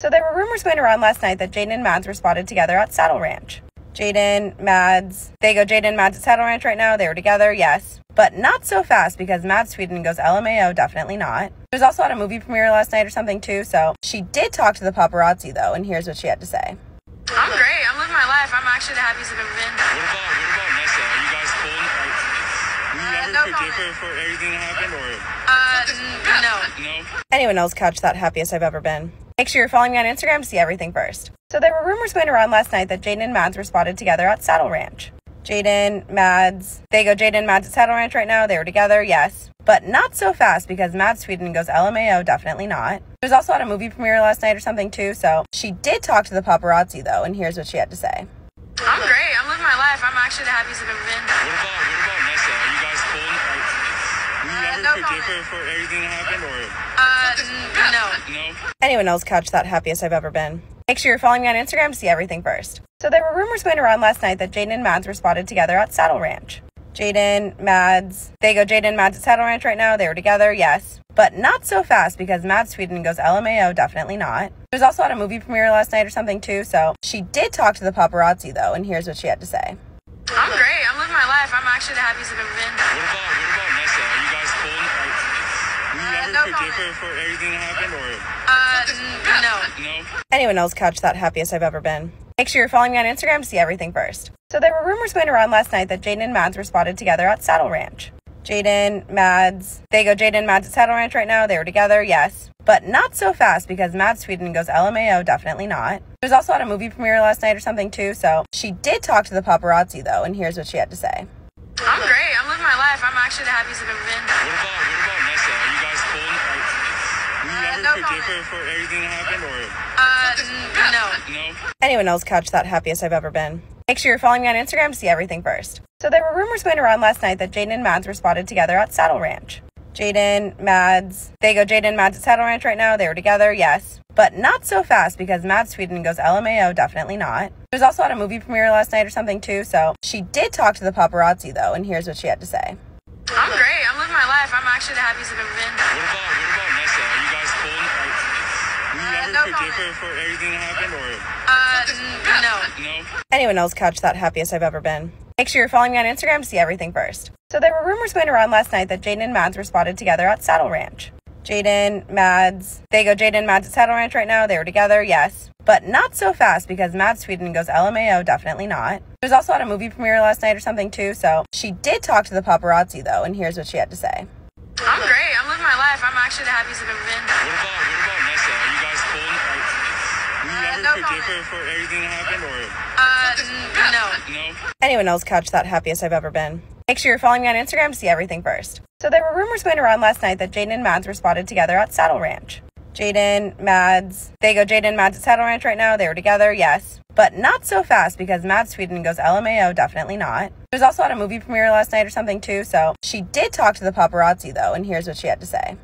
So there were rumors going around last night that Jaden and Mads were spotted together at Saddle Ranch. Jaden, Mads, they go Jaden, Mads at Saddle Ranch right now. They were together, yes, but not so fast because Mads tweeted and goes LMAO, definitely not. There was also at a movie premiere last night or something too, so she did talk to the paparazzi though, and here's what she had to say. I'm great. I'm living my life. I'm actually the happiest I've ever been. What about what about Nessa? Are you guys cool? Like, will you Uh, ever no forgive comment. her for everything that happened, or Uh, no. no? Anyone else catch that happiest I've ever been? Make sure you're following me on Instagram to see everything first. So there were rumors going around last night that Jaden and Mads were spotted together at Saddle Ranch. Jaden, Mads, they go Jaden, Mads at Saddle Ranch right now. They were together, yes, but not so fast because Mads tweeted and goes LMAO, definitely not. There was also at a movie premiere last night or something too, so she did talk to the paparazzi though, and here's what she had to say. I'm great. I'm living my life. I'm actually the happiest I've ever been. What about what about Nessa? Are you guys cool? Like, will you Uh, ever no forgive comment. her for everything that happened, or Uh, n- no. no? Anyone else catch that happiest I've ever been? Make sure you're following me on Instagram to see everything first. So there were rumors going around last night that Jaden and Mads were spotted together at Saddle Ranch. Jaden, Mads, they go Jaden, Mads at Saddle Ranch right now. They were together, yes, but not so fast because Mads tweeted and goes LMAO, definitely not. There was also at a movie premiere last night or something too, so she did talk to the paparazzi though, and here's what she had to say. I'm great. I'm living my life. I'm actually the happiest I've ever been. What about what about Nessa? Are you guys cool? Like, will you Uh, ever no forgive comment. her for everything that happened, or Uh, n- no. no? Anyone else catch that happiest I've ever been? Make sure you're following me on Instagram to see everything first. So there were rumors going around last night that Jaden and Mads were spotted together at Saddle Ranch. Jaden, Mads, they go Jaden, Mads at Saddle Ranch right now. They were together, yes, but not so fast because Mads tweeted and goes LMAO, definitely not. There was also at a movie premiere last night or something too, so she did talk to the paparazzi though, and here's what she had to say. I'm great. I'm living my life. I'm actually the happiest I've ever been. What about what about Nessa? Are you guys cool? Like, will you Uh, ever no forgive comment. her for everything that happened, or Uh, n- no. no? Anyone else catch that happiest I've ever been? Make sure you're following me on Instagram to see everything first. So there were rumors going around last night that Jaden and Mads were spotted together at Saddle Ranch. Jaden, Mads, they go Jaden, Mads at Saddle Ranch right now. They were together, yes, but not so fast because Mads tweeted and goes LMAO, definitely not. There was also at a movie premiere last night or something too, so she did talk to the paparazzi though, and here's what she had to say. I'm great. I'm living my life. I'm actually the happiest I've ever been. What about what about Nessa? Are you guys cool? Like, will you Uh, ever no forgive comment. her for everything that happened, or Uh, n- no. no? Anyone else catch that happiest I've ever been? Make sure you're following me on Instagram to see everything first. So there were rumors going around last night that Jaden and Mads were spotted together at Saddle Ranch. Jaden, Mads, they go Jaden, Mads at Saddle Ranch right now. They were together, yes, but not so fast because Mads tweeted and goes LMAO, definitely not. There was also at a movie premiere last night or something too, so she did talk to the paparazzi though, and here's what she had to say. I'm great. I'm living my life. I'm actually the happiest I've ever been. What about what about Nessa? Are you guys cool? Like, will you Uh, ever no forgive comment. her for everything that happened, or Uh, no. no? Anyone else catch that happiest I've ever been? Make sure you're following me on Instagram to see everything first. So there were rumors going around last night that Jaden and Mads were spotted together at Saddle Ranch. Jaden, Mads, they go Jaden, Mads at Saddle Ranch right now. They were together, yes, but not so fast because Mads tweeted and goes LMAO, definitely not. There was also at a movie premiere last night or something too, so she did talk to the paparazzi though, and here's what she had to say.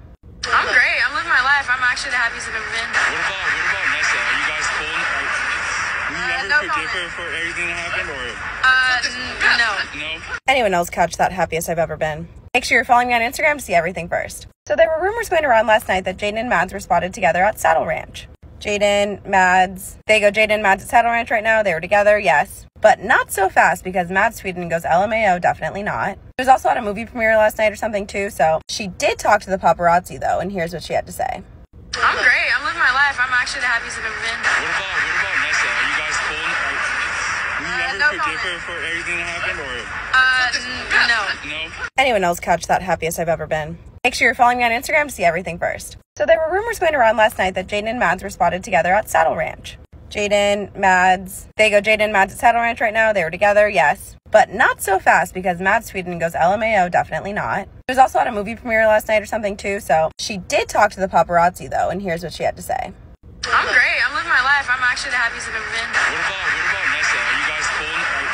I'm great. I'm living my life. I'm actually the happiest I've ever been. What about what about Nessa? Are you guys cool? Like, will you Uh, ever no forgive comment. her for everything that happened, or Uh, no. no? Anyone else catch that happiest I've ever been? Make sure you're following me on Instagram to see everything first. So there were rumors going around last night that Jaden and Mads were spotted together at Saddle Ranch. Jaden, Mads, they go Jaden, Mads at Saddle Ranch right now. They were together, yes, but not so fast because Mads tweeted and goes LMAO, definitely not. She was also at a movie premiere last night or something too, so she did talk to the paparazzi though, and here's what she had to say. I'm great. I'm living my life. I'm actually the happiest I've ever been. What about what about Nessa? Are you guys cool? Like, will you Uh, ever no forgive comment. her for everything that happened, or Uh, n- no. no? Anyone else catch that happiest I've ever been? Make sure you're following me on Instagram to see everything first. So there were rumors going around last night that Jaden and Mads were spotted together at Saddle Ranch. Jaden, Mads, they go Jaden, Mads at Saddle Ranch right now. They were together, yes, but not so fast because Mads tweeted and goes LMAO, definitely not. There was also at a movie premiere last night or something too, so she did talk to the paparazzi though, and here's what she had to say. I'm great. I'm living my life. I'm actually the happiest I've ever been. What about what about Nessa? Are you guys cool? Like,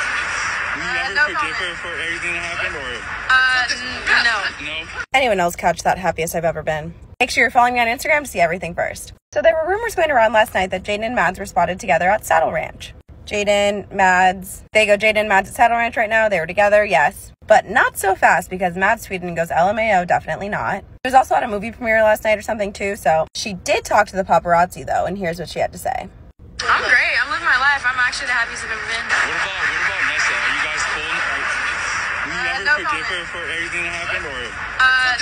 will you Uh, ever no forgive comment. her for everything that happened, or Uh, n- no. no? Anyone else catch that happiest I've ever been? Make sure you're following me on Instagram to see everything first. So there were rumors going around last night that Jaden and Mads were spotted together at Saddle Ranch. Jaden, Mads, they go Jaden, Mads at Saddle Ranch right now. They were together, yes. But not so fast because Mads Sweden goes LMAO, definitely not. She was also at a movie premiere last night or something too, so she did talk to the paparazzi though, and here's what she had to say. I'm great. I'm living my life. I'm actually the happiest I've ever been. What about what about Nessa? Are you guys cool? Like, were you Uh, ever no forgive her for everything that happened, or Uh,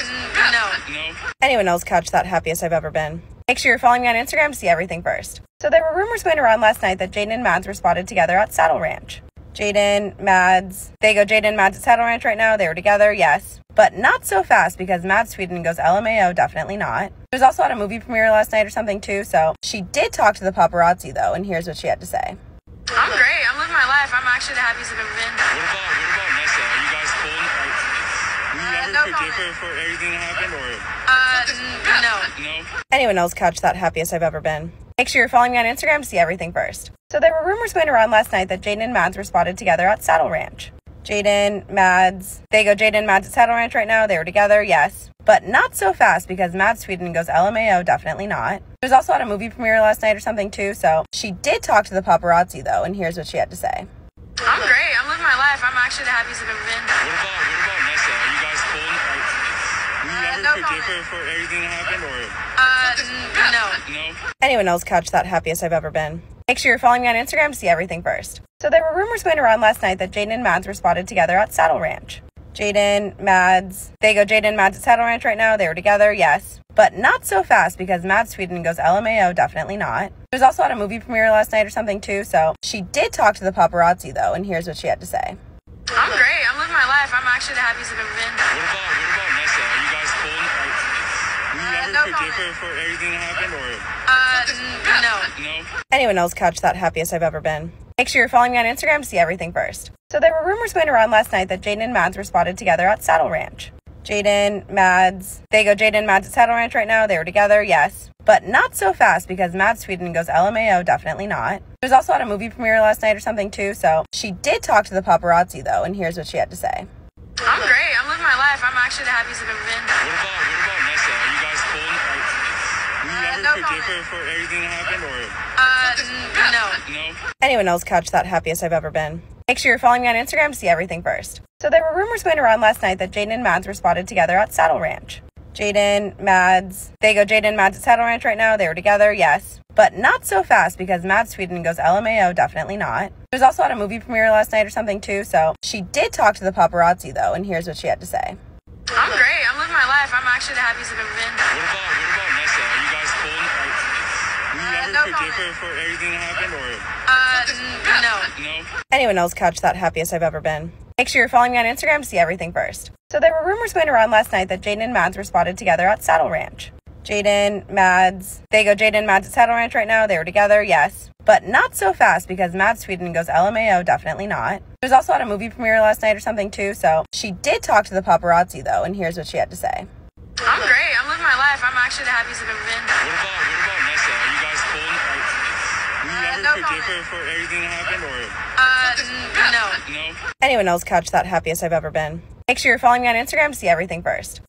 no. no? Anyone else catch that happiest I've ever been? Make sure you're following me on Instagram to see everything first. So there were rumors going around last night that Jaden and Mads were spotted together at Saddle Ranch. Jaden, Mads, they go Jaden, Mads at Saddle Ranch right now. They were together, yes. But not so fast because Mads Sweden goes LMAO, definitely not. She was also at a movie premiere last night or something too, so she did talk to the paparazzi though, and here's what she had to say. I'm great. I'm living my life. I'm actually the happiest I've ever been. What about what about Nessa? Are you guys cool? Like, were you Uh, ever no forgive her for everything that happened, or Uh, no. no? Anyone else catch that happiest I've ever been? Make sure you're following me on Instagram to see everything first. So there were rumors going around last night that Jaden and Mads were spotted together at Saddle Ranch. Jaden, Mads, they go Jaden, Mads at Saddle Ranch right now. They were together, yes. But not so fast because Mads Sweden goes LMAO, definitely not. She was also at a movie premiere last night or something too, so she did talk to the paparazzi though, and here's what she had to say. I'm great. I'm living my life. I'm actually the happiest I've ever been. What about what about Nessa? Are you guys cool? Like, were you Uh, ever no forgive comment. her for everything that happened, or Uh, no. no? Anyone else catch that happiest I've ever been? Make sure you're following me on Instagram to see everything first. So there were rumors going around last night that Jaden and Mads were spotted together at Saddle Ranch. Jaden, Mads, they go Jaden, Mads at Saddle Ranch right now. They were together, yes. But not so fast because Mads Sweden goes LMAO, definitely not. She was also at a movie premiere last night or something too, so she did talk to the paparazzi though, and here's what she had to say. I'm great. I'm living my life. I'm actually the happiest I've ever been. What about what about Nessa? Are you guys cool? Like, were you Uh, ever no forgive comment. her for everything that happened, or Uh, no. no? Anyone else catch that happiest I've ever been? Make sure you're following me on Instagram to see everything first. So there were rumors going around last night that Jaden and Mads were spotted together at Saddle Ranch. Jaden, Mads, they go Jaden, Mads at Saddle Ranch right now. They were together, yes. But not so fast because Mads Sweden goes LMAO, definitely not. She was also at a movie premiere last night or something too, so she did talk to the paparazzi though, and here's what she had to say. I'm great. I'm living my life. I'm actually the happiest I've ever been. What about what about Nessa? Are you guys cool? Like, were you Uh, no forgive her for everything that happened, or Uh, no. no? Anyone else catch that happiest I've ever been? Make sure you're following me on Instagram to see everything first. So there were rumors going around last night that Jaden and Mads were spotted together at Saddle Ranch. Jaden, Mads, they go Jaden, Mads at Saddle Ranch right now. They were together, yes. But not so fast because Mads Sweden goes LMAO, definitely not. She was also at a movie premiere last night or something too, so she did talk to the paparazzi though, and here's what she had to say. I'm great. I'm living my life. I'm actually the happiest I've ever been. What about what about Nessa? Are you guys cool? Like, were you Uh, ever no forgive comment. her for everything that happened, or Uh, n- no. no? Anyone else catch that happiest I've ever been? Make sure you're following me on Instagram to see everything first. So there were rumors going around last night that Jaden and Mads were spotted together at Saddle Ranch. Jaden, Mads, they go Jaden, Mads at Saddle Ranch right now. They were together, yes. But not so fast because Mads Sweden goes LMAO, definitely not. She was also at a movie premiere last night or something too, so she did talk to the paparazzi though, and here's what she had to say. I'm great. I'm living my life. I'm actually the happiest I've ever been. What about what about Nessa? Are you guys cool? Like, were you Uh, ever no forgive comment. her for everything that happened, or Uh, no. no? Anyone else catch that happiest I've ever been? Make sure you're following me on Instagram to see everything first.